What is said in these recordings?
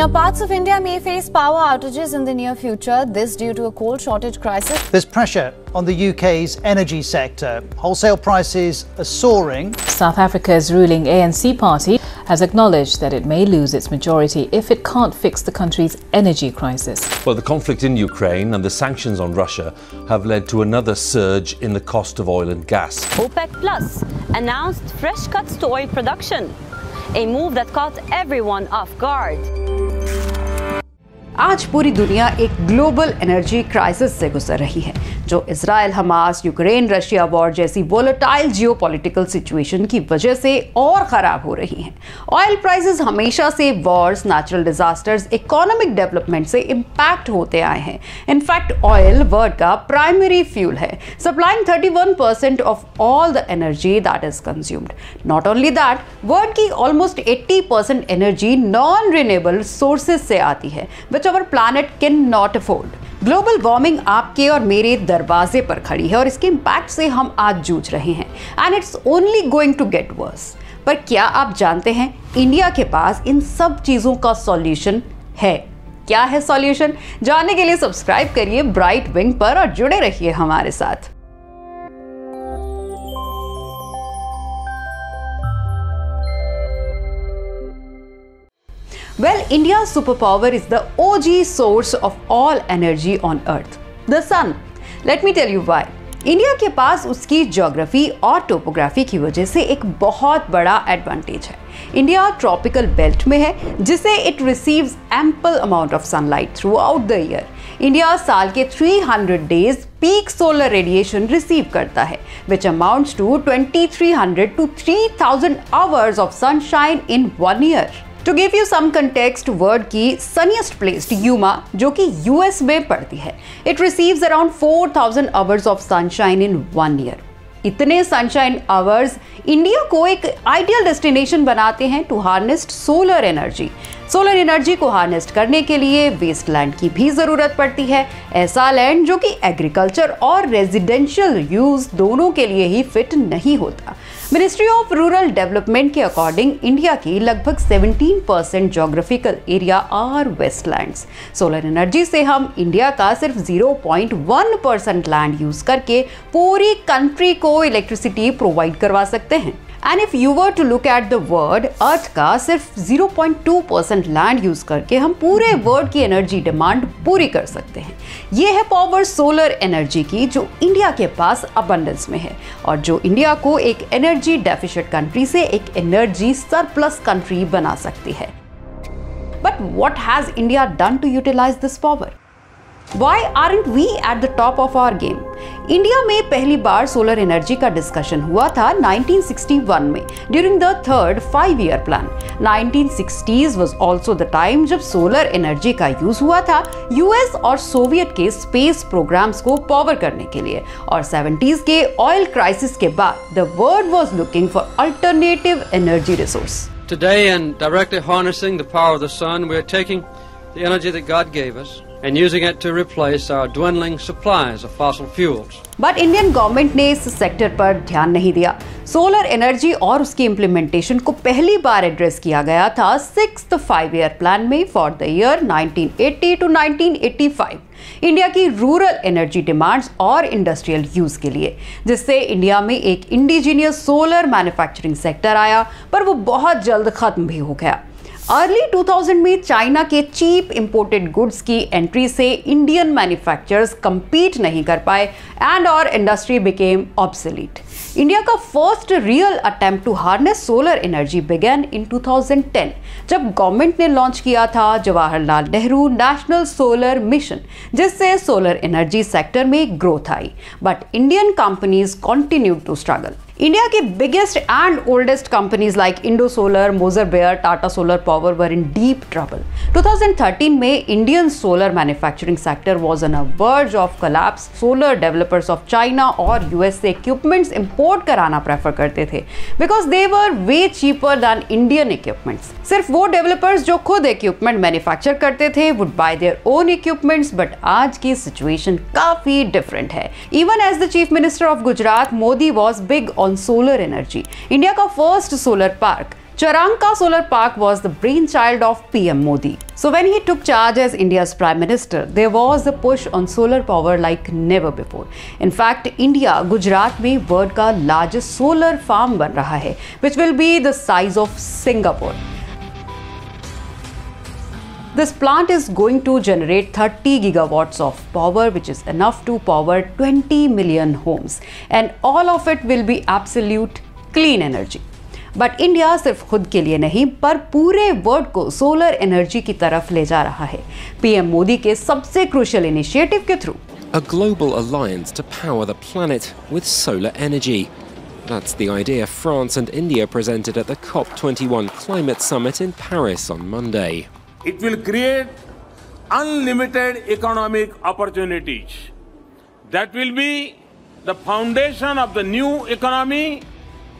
Now, parts of India may face power outages in the near future, this due to a coal shortage crisis. There's pressure on the UK's energy sector. Wholesale prices are soaring. South Africa's ruling ANC party has acknowledged that it may lose its majority if it can't fix the country's energy crisis. Well, the conflict in Ukraine and the sanctions on Russia have led to another surge in the cost of oil and gas. OPEC Plus announced fresh cuts to oil production, a move that caught everyone off guard. आज पूरी दुनिया एक global energy crisis से गुजर रही है, जो Israel, Hamas, Ukraine, Russia war जैसी वोलेटाइल जियोपॉलिटिकल सिचुएशन की वजह से और खराब हो रही हैं। ऑयल प्राइसेस हमेशा से wars natural disasters economic development से इंपैक्ट होते आए हैं। इनफैक्ट ऑयल वर्ल्ड का प्राइमरी फ्यूल है supplying 31 percent of all the energy that is consumed not only that world की almost 80 percent energy non renewable sources से आती है which our planet can not afford global warming आपके और मेरे दरवाजे पर खड़ी है और इसके इम्पैक्ट से हम आज जूझ रहे हैं। And it's only going to get worse पर क्या आप जानते हैं इंडिया के पास इन सब चीज़ों का सॉल्यूशन है? क्या है सॉल्यूशन जानने के लिए सब्सक्राइब करिए ब्राइट विंग पर और जुड़े रहिए हमारे साथ। Well, India's superpower is the OG source of all energy on earth, the sun. Let me tell you why. India के पास उसकी ज्योग्राफी और टोपोग्राफी की वजह से एक बहुत बड़ा एडवांटेज है इंडिया ट्रॉपिकल बेल्ट में है जिसे it receives ample amount of sunlight throughout the year India साल के 300 days peak solar radiation receive करता है which amounts to 2300 to 3000 hours of sunshine in one year to give you some context world की sunniest place Yuma जो कि US में पड़ती है it receives around 4000 hours of sunshine in one year इतने sunshine hours India को एक ideal destination बनाते हैं to harness solar energy solar energy को हार्नेस्ट करने के लिए वेस्ट लैंड की भी ज़रूरत पड़ती है। ऐसा लैंड जो कि एग्रीकल्चर और रेजिडेंशियल यूज़ दोनों के लिए ही फिट नहीं होता। मिनिस्ट्री ऑफ़ रूरल डेवलपमेंट के अकॉर्डिंग इंडिया की लगभग 17 percent geographical area are wastelands solar energy से हम इंडिया का सिर्फ़ 0.1 परसेंट लैंड यूज़ करके पूरी कंट्री को इलेक्ट्रिसिटी प्रोवाइड करवा सकते हैं। And if you were to look at the world earth का सिर्फ़ 0.2 परसेंट लैंड यूज़ करके हम पूरे वर्ल्ड की एनर्जी डिमांड पूरी कर सकते हैं ये है पावर सोलर एनर्जी की जो इंडिया के पास अबंडेंस में है और जो इंडिया को एक एनर्जी डेफिशिट कंट्री से एक एनर्जी सरप्लस कंट्री बना सकती है but what has India done to utilise this power why are we at the top of our game India में पहली बार सोलर एनर्जी का डिस्कशन हुआ था 1961 में during the third five year plan 1960s was also the time जब solar energy का use हुआ था यूएस और सोवियत के स्पेस प्रोग्राम्स को पावर करने के लिए और 70s के ऑयल क्राइसिस के बाद the world was looking for alternative energy resource Today, in directly harnessing the power of the sun, we are taking the energy that God gave us and using it to replace our dwindling supplies of fossil fuels. But Indian government ने इस sector पर ध्यान नहीं दिया। Solar energy और उसकी implementation को पहली बार एड्रेस किया गया था सिक्स ईयर प्लान में for the year 1980 to 1985 India की रूरल एनर्जी डिमांड्स और इंडस्ट्रियल यूज़ के लिए, जिससे इंडिया में एक इंडिजीनियस सोलर मैन्युफैक्चरिंग सेक्टर आया, पर वो बहुत जल्द खत्म भी हो गया। अर्ली 2000 में चाइना के चीप इंपोर्टेड गुड्स की एंट्री से इंडियन मैन्युफैक्चरर्स compete नहीं कर पाए एंड और इंडस्ट्री बिकेम ऑब्सोलीट इंडिया का first real attempt to harness solar energy began in 2010 जब गवर्नमेंट ने लॉन्च किया था Jawaharlal Nehru national solar mission जिससे सोलर एनर्जी सेक्टर में growth I. But Indian companies continue to struggle India के biggest and oldest companies like Indo solar Moser Baer Tata solar power were in deep trouble 2013 में Indian solar manufacturing sector was on a verge of collapse solar developers of China और US से equipments import कराना prefer करते थे because they were way cheaper than Indian equipments सिर्फ़ वो developers जो खुद इक्विपमेंट मैन्युफैक्चर करते थे would buy their own equipments but आज की सिचुएशन काफ़ी डिफरेंट है. Even as the chief minister of Gujarat Modi was big on solar energy India का first solar park Charanka solar park was the brain child of P M Modi so when he took charge as India prime minister there was the push on solar power like never before in fact India Gujarat में world का largest solar farm बन रहा है which will be the size of Singapore This plant is going to generate 30 gigawatts of power, which is enough to power 20 million homes. And all of it will be absolute clean energy. But India सिर्फ खुद के लिए नहीं पर पूरे world को solar energy की तरफ ले जा रहा है पीएम मोदी के सबसे क्रूशियल इनिशिएटिव के through A global alliance to power the planet with solar energy. That's the idea France and India presented at the COP21 climate summit in Paris on Monday. It will create unlimited economic opportunities. That will be the foundation of the new economy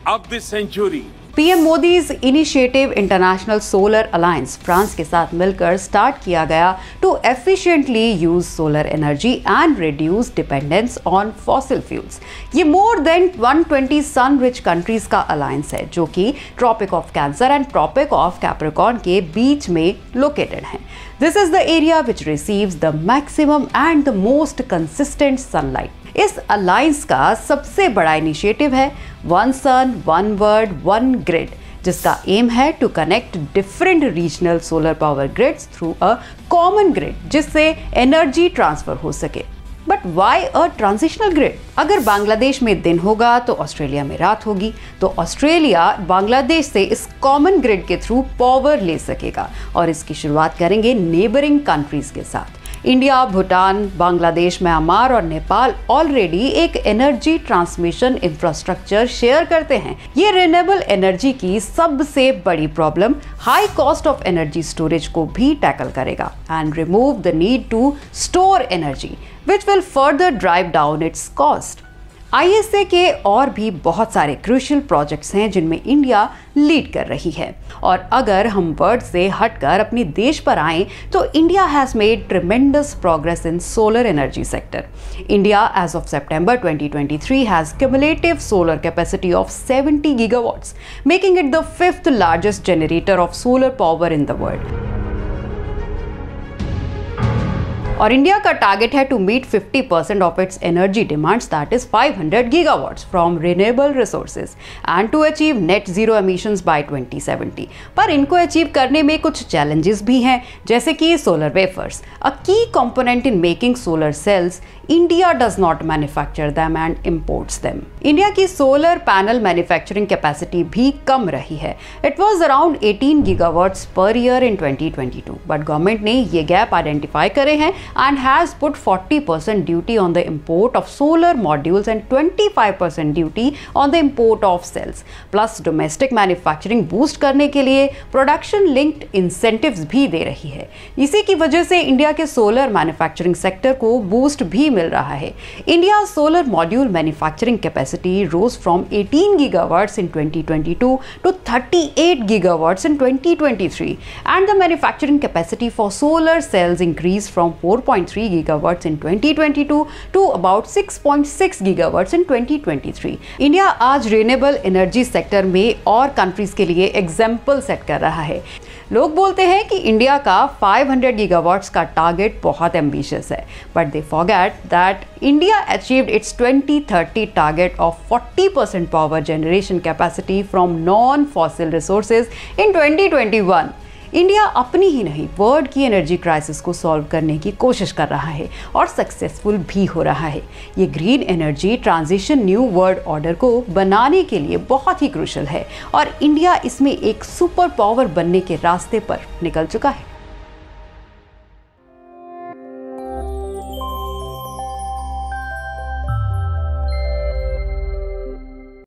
of this century. PM Modi initiative international solar alliance France के साथ मिलकर start किया गया to efficiently use solar energy and reduce dependence on fossil fuels ये more than 120 sun rich countries का alliance है, जो कि tropic of cancer and tropic of capricorn के बीच में लोकेटेड है। This is the area which receives the maximum and the most consistent sunlight इस अलायंस का सबसे बड़ा इनिशिएटिव है one sun, one world, one grid, जिसका एम है to connect different regional solar power grids through a common grid जिससे energy transfer हो सके। But why a transitional grid अगर बांग्लादेश में दिन होगा तो ऑस्ट्रेलिया में रात होगी तो ऑस्ट्रेलिया बांग्लादेश से इस कॉमन ग्रिड के थ्रू पावर ले सकेगा, और इसकी शुरुआत करेंगे नेबरिंग कंट्रीज़ के साथ। इंडिया, भूटान, बांग्लादेश म्यांमार और नेपाल ऑलरेडी एक एनर्जी ट्रांसमिशन इंफ्रास्ट्रक्चर शेयर करते हैं। ये रिन्यूएबल एनर्जी की सबसे बड़ी problem high cost of energy storage को भी टैकल करेगा and remove the need to store energy which will further drive down its cost ISA के और भी बहुत सारे क्रूशियल प्रोजेक्ट्स हैं जिनमें इंडिया लीड कर रही है। और अगर हम वर्ड से हटकर अपने देश पर आए तो India has made tremendous progress in solar energy sector India as of September 2023 has cumulative solar capacity of 70 gigawatts making it the fifth largest generator of solar power in the world और India का target है to meet 50 percent of its energy demands that is 500 gigawatts from renewable resources and to achieve net zero emissions by 2070 पर इनको achieve करने में कुछ challenges भी हैं, जैसे कि solar wafers a key component in making solar cells India does not manufacture them and imports them India की सोलर पैनल मैन्युफैक्चरिंग कैपेसिटी भी कम रही है. It was around 18 gigawatts per year in 2022 but government ने ये gap identify करे हैं and has put 40% duty on the import of solar modules and 25% duty on the import of cells. Plus domestic manufacturing boost करने के लिए production linked incentives भी दे रही है इसी की वजह से इंडिया के सोलर मैन्युफैक्चरिंग सेक्टर को बूस्ट भी मिल रहा है India solar module manufacturing capacity rose from 18 gigawatts in 2022 to 38 gigawatts in 2023 and the manufacturing capacity for solar cells increased from 4 4.3 gigawatts in 2022 to about 6.6 gigawatts in 2023. India आज renewable energy sector में और countries के लिए example set कर रहा है लोग बोलते हैं कि इंडिया का 500 गीगावाट्स का टारगेट बहुत एम्बिशियस है but they forget that India achieved its 2030 target of 40 percent power generation capacity from non fossil resources in 2021 India अपनी ही नहीं वर्ल्ड की एनर्जी क्राइसिस को सॉल्व करने की कोशिश कर रहा है और सक्सेसफुल भी हो रहा है। ये green energy transition new world order को बनाने के लिए बहुत ही क्रुशल है और इंडिया इसमें एक सुपर पावर बनने के रास्ते पर निकल चुका है।